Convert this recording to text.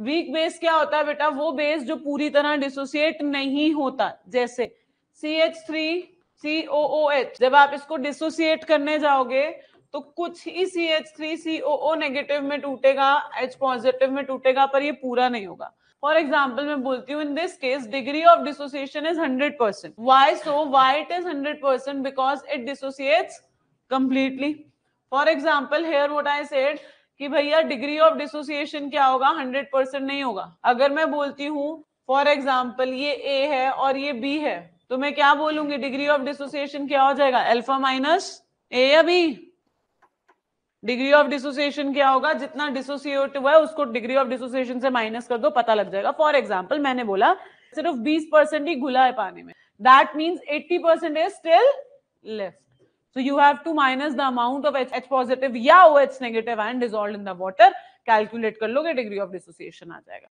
Weak base क्या होता है बेटा? वो बेस जो पूरी तरह डिसोसिएट नहीं होता, जैसे C H three C O O H जब आप इसको डिसोसिएट करने जाओगे तो कुछ ही C H three C O O negative में टूटेगा एच पॉजिटिव में टूटेगा, पर ये पूरा नहीं होगा। फॉर एग्ज़ाम्पल मैं बोलती हूँ in this case degree of dissociation is hundred percent why so why it is hundred percent because it dissociates completely for example here what I said कि भैया डिग्री ऑफ़ डिसोसिएशन क्या होगा? Hundred percent नहीं होगा। अगर मैं बोलती हूँ फॉर एग्ज़ाम्पल ये ए है और ये बी है तो मैं क्या बोलूँगी? डिग्री ऑफ़ डिसोसिएशन क्या हो जाएगा? अल्फ़ा माइनस ए या बी डिग्री ऑफ़ डिसोसिएशन क्या होगा? जितना डिसोसिएट हुआ है, उसको डिग्री ऑफ़ डिसोसिएशन से माइनस कर दो, पता लग जाएगा। फॉर एग्ज़ाम्पल मैंने बोला, सिर्फ़ 20 परसेंट ही घुला है पानी में। That means 80 percent is still left So you have to minus the amount of H, H positive या OH negative ion dissolved in the water. Calculate कर लोगे degree of dissociation आ जाएगा